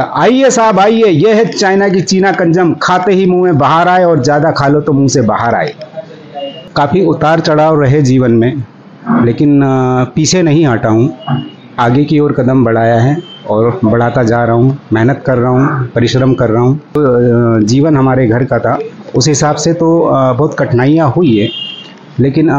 आइए साहब आइए। यह है चाइना की चीना कंजम। खाते ही मुँह में बाहर आए और ज़्यादा खा लो तो मुँह से बाहर आए। काफ़ी उतार चढ़ाव रहे जीवन में लेकिन पीछे नहीं हटा हूँ। आगे की ओर कदम बढ़ाया है और बढ़ाता जा रहा हूँ। मेहनत कर रहा हूँ परिश्रम कर रहा हूँ। तो, जीवन हमारे घर का था। उस हिसाब से तो बहुत कठिनाइयाँ हुई है। लेकिन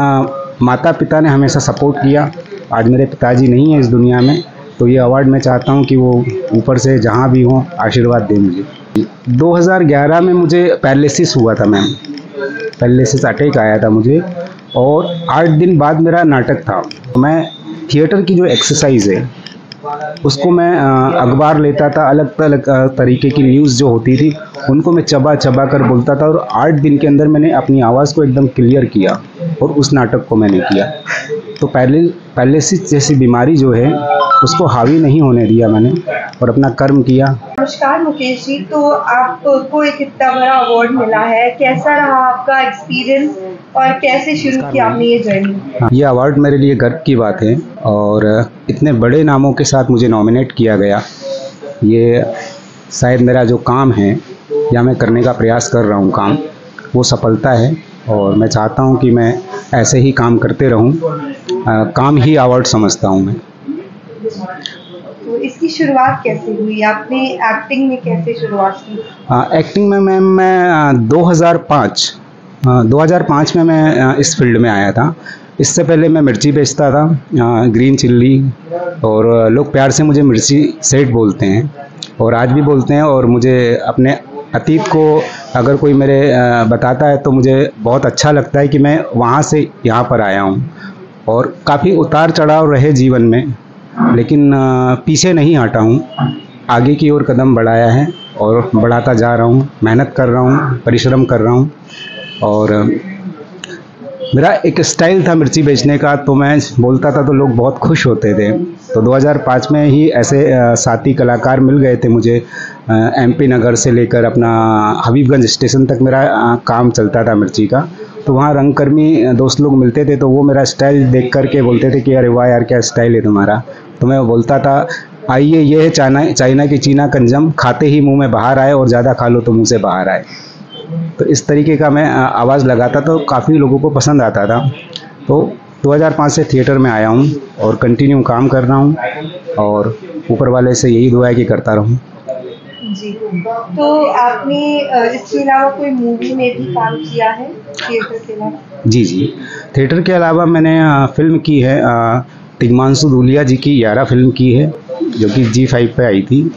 माता पिता ने हमेशा सपोर्ट किया। आज मेरे पिताजी नहीं हैं इस दुनिया में। तो ये अवार्ड मैं चाहता हूँ कि वो ऊपर से जहाँ भी हों, आशीर्वाद दें मुझे। 2011 में मुझे पैरालिसिस हुआ था मैम पैरालिसिस अटैक आया था मुझे और आठ दिन बाद मेरा नाटक था। मैं थिएटर की जो एक्सरसाइज है, उसको मैं अखबार लेता था, अलग अलग तरीके की न्यूज़ जो होती थी, उनको मैं चबा चबा कर बोलता था और आठ दिन के अंदर मैंने अपनी आवाज़ को एकदम क्लियर किया और उस नाटक को मैंने किया। तो पहले पैरालिसिस जैसी बीमारी जो है उसको हावी नहीं होने दिया मैंने और अपना कर्म किया। नमस्कार मुकेश जी तो आपको एक इतना बड़ा अवार्ड मिला है। कैसा रहा आपका एक्सपीरियंस और कैसे शुरू किया आपने ये जर्नी हाँ, ये अवार्ड मेरे लिए गर्व की बात है और इतने बड़े नामों के साथ मुझे नॉमिनेट किया गया। ये शायद मेरा जो काम है या मैं करने का प्रयास कर रहा हूँ काम वो सफलता है और मैं चाहता हूँ कि मैं ऐसे ही काम करते रहूँ। काम ही अवार्ड समझता हूँ मैं। शुरुआत कैसे हुई? आपने एक्टिंग में कैसे शुरुआत की? एक्टिंग में मैम मैं अ, 2005 2005 में मैं इस फ़ील्ड में आया था। इससे पहले मैं मिर्ची बेचता था ग्रीन चिल्ली और लोग प्यार से मुझे मिर्ची सेठ बोलते हैं और आज भी बोलते हैं और मुझे अपने अतीत को अगर कोई मेरे बताता है तो मुझे बहुत अच्छा लगता है कि मैं वहाँ से यहाँ पर आया हूँ। और काफ़ी उतार चढ़ाव रहे जीवन में। लेकिन पीछे नहीं हटा हूँ। आगे की ओर कदम बढ़ाया है और बढ़ाता जा रहा हूँ। मेहनत कर रहा हूँ, परिश्रम कर रहा हूँ और मेरा एक स्टाइल था मिर्ची बेचने का तो मैं बोलता था तो लोग बहुत खुश होते थे। तो 2005 में ही ऐसे साथी कलाकार मिल गए थे मुझे एमपी नगर से लेकर अपना हबीबगंज स्टेशन तक मेरा काम चलता था मिर्ची का। तो वहाँ रंगकर्मी दोस्त लोग मिलते थे तो वो मेरा स्टाइल देख करके बोलते थे कि, अरे वाह यार, क्या स्टाइल है तुम्हारा? तो मैं बोलता था, आइए, ये है चाइना चाइना की चीना कंजम, खाते ही मुँह में बाहर आए और ज़्यादा खा लो तो मुँह से बाहर आए. तो इस तरीके का मैं आवाज़ लगाता तो काफ़ी लोगों को पसंद आता था। तो 2005 से थिएटर में आया हूँ और कंटिन्यू काम कर रहा हूँ और ऊपर वाले से यही दुआ है कि करता रहूँ। तो आपने इसके अलावा कोई मूवी में भी काम किया है थिएटर के अलावा? जी जी। थिएटर के अलावा मैंने फ़िल्म की है तिग्मांशु धूलिया जी की यारा फ़िल्म की है, जो कि जी फाइव पे आई थी।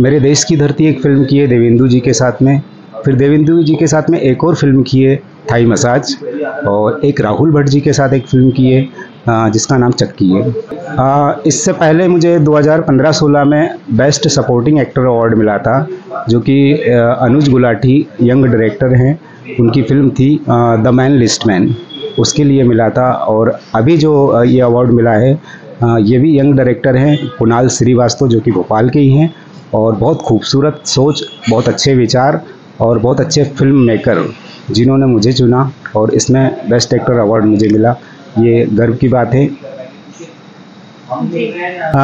मेरे देश की धरती एक फ़िल्म की है, देवेंदु जी के साथ में। फिर देवेंदु जी के साथ में एक और फ़िल्म की है, थाई मसाज। और एक राहुल भट्ट जी के साथ एक फ़िल्म की है जिसका नाम चक्की है। इससे पहले मुझे 2015-16 में बेस्ट सपोर्टिंग एक्टर अवार्ड मिला था, जो कि अनुज गुलाटी यंग डायरेक्टर हैं। उनकी फ़िल्म थी द मैन लिस्ट मैन उसके लिए मिला था और अभी जो ये अवार्ड मिला है ये भी यंग डायरेक्टर हैं, कुणाल श्रीवास्तव, जो कि भोपाल के ही हैं। और बहुत खूबसूरत सोच, बहुत अच्छे विचार और बहुत अच्छे फ़िल्म मेकर जिन्होंने मुझे चुना और इसमें बेस्ट एक्टर अवार्ड मुझे मिला। ये गर्व की बात है।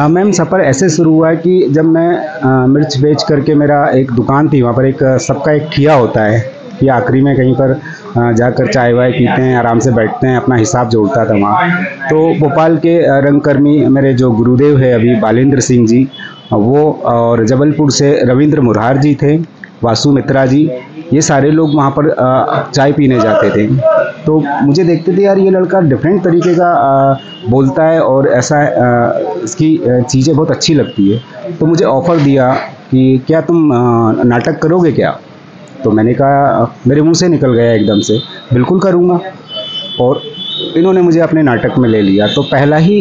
मैम, सफ़र ऐसे शुरू हुआ कि जब मैं मिर्च बेच करके मेरा एक दुकान थी, वहाँ पर एक सबका एक ठिया होता है कि आखिरी में कहीं पर जाकर चाय वाय पीते हैं, आराम से बैठते हैं, अपना हिसाब जोड़ता था वहाँ। तो भोपाल के रंगकर्मी, मेरे जो गुरुदेव है अभी, बालेंद्र सिंह जी, वो, और जबलपुर से रविंद्र मुरार जी थे, वासु मित्रा जी ये सारे लोग वहाँ पर चाय पीने जाते थे। तो मुझे देखते थे, यार ये लड़का डिफरेंट तरीके का बोलता है और ऐसा इसकी चीज़ें बहुत अच्छी लगती है। तो मुझे ऑफ़र दिया कि, क्या तुम नाटक करोगे क्या? तो मैंने कहा, मेरे मुँह से निकल गया एकदम से, बिल्कुल करूँगा। और इन्होंने मुझे अपने नाटक में ले लिया। तो पहला ही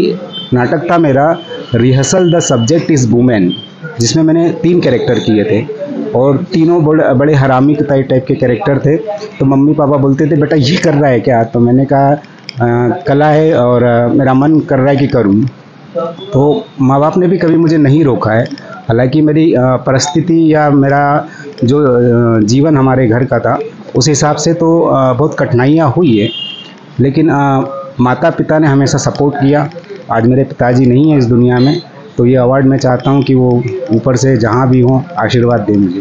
नाटक था मेरा, rehearsal the subject is women जिसमें मैंने तीन कैरेक्टर किए थे। और तीनों बड़े बड़े हरामी के टाइप के कैरेक्टर थे। तो मम्मी पापा बोलते थे बेटा ये कर रहा है क्या? तो मैंने कहा "अ, कला है और अ, मेरा मन कर रहा है कि करूँ। तो माँ बाप ने भी कभी मुझे नहीं रोका है। हालाँकि मेरी परिस्थिति या मेरा जो जीवन हमारे घर का था उस हिसाब से तो बहुत कठिनाइयाँ हुई है। लेकिन माता पिता ने हमेशा सपोर्ट किया। आज मेरे पिताजी नहीं हैं इस दुनिया में। तो ये अवार्ड मैं चाहता हूँ कि वो ऊपर से जहाँ भी हो आशीर्वाद दें मुझे।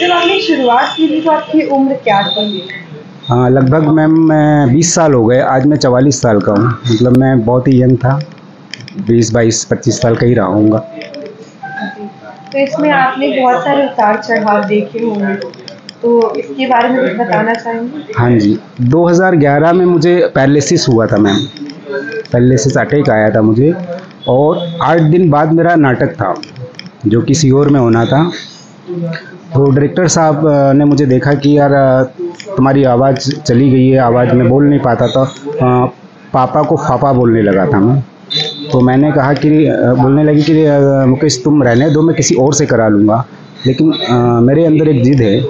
जब आपने शुरुआत की थी तो आपकी उम्र क्या थी? हाँ लगभग मैम मैं बीस साल हो गए। आज मैं चवालीस साल का हूँ। मतलब मैं बहुत ही यंग था। बीस बाईस पच्चीस साल का ही रहा हूँगा। तो इसमें आपने बहुत सारे उतार चढ़ाव देखे होंगे। तो इसके बारे में कुछ बताना चाहेंगे? हाँ जी। 2011 में मुझे पैरालिसिस हुआ था मैम। पैरालिसिस अटैक आया था मुझे। और आठ दिन बाद मेरा नाटक था जो कि सीहोर में होना था। तो डायरेक्टर साहब ने मुझे देखा कि यार तुम्हारी आवाज़ चली गई है आवाज़ में बोल नहीं पाता था। पापा को फापा बोलने लगा था मैं। तो मैंने कहा कि बोलने लगी कि मुकेश तुम रहने दो मैं किसी और से करा लूँगा। लेकिन अ, मेरे अंदर एक जिद है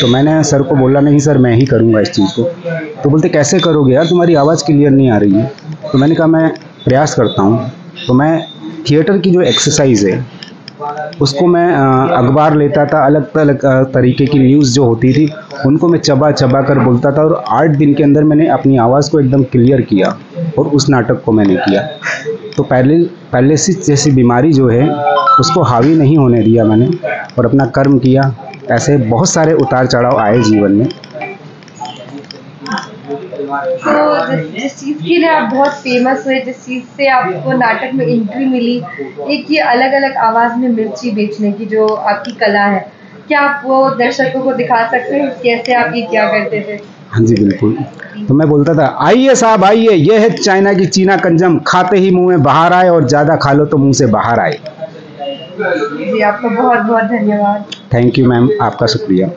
तो मैंने सर को बोला नहीं सर मैं ही करूँगा इस चीज़ को। तो बोलते कैसे करोगे यार? तुम्हारी आवाज़ क्लियर नहीं आ रही है। तो मैंने कहा मैं प्रयास करता हूँ। तो मैं थिएटर की जो एक्सरसाइज है, उसको मैं अखबार लेता था, अलग अलग तरीके की न्यूज़ जो होती थी, उनको मैं चबा चबा कर बोलता था और आठ दिन के अंदर मैंने अपनी आवाज़ को एकदम क्लियर किया और उस नाटक को मैंने किया। तो पहले पहले से जैसी बीमारी जो है, उसको हावी नहीं होने दिया मैंने और अपना कर्म किया। ऐसे बहुत सारे उतार चढ़ाव आए जीवन में। तो जिस चीज़ के लिए आप बहुत फ़ेमस हुए जिस चीज़ से आपको नाटक में एंट्री मिली एक ये अलग अलग आवाज़ में मिर्ची बेचने की जो आपकी कला है क्या आप वो दर्शकों को दिखा सकते हैं कैसे आप ये क्या करते थे? हाँ जी बिल्कुल। तो मैं बोलता था आइए साहब आइए ये है चाइना की चीना कंजम खाते ही मुँह में बाहर आए और ज़्यादा खा लो तो मुँह से बाहर आए। जी आपका बहुत बहुत धन्यवाद। थैंक यू मैम आपका शुक्रिया।